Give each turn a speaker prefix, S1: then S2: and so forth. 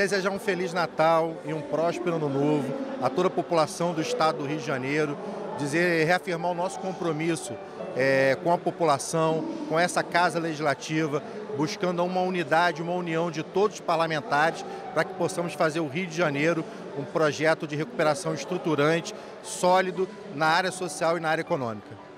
S1: desejar um Feliz Natal e um próspero Ano Novo a toda a população do estado do Rio de Janeiro, dizer, reafirmar o nosso compromisso é, com a população, com essa Casa Legislativa, buscando uma unidade, uma união de todos os parlamentares para que possamos fazer o Rio de Janeiro um projeto de recuperação estruturante, sólido na área social e na área econômica.